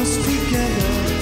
us together.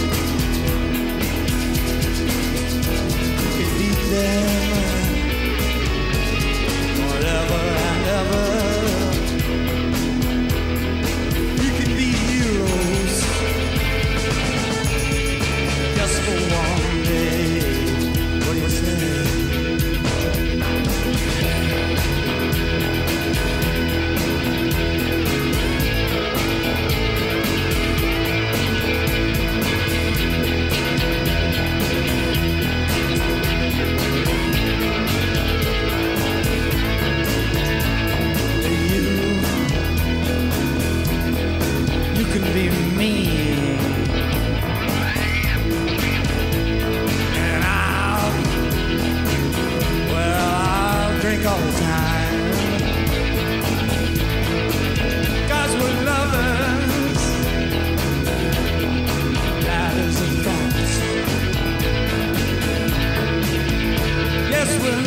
whisper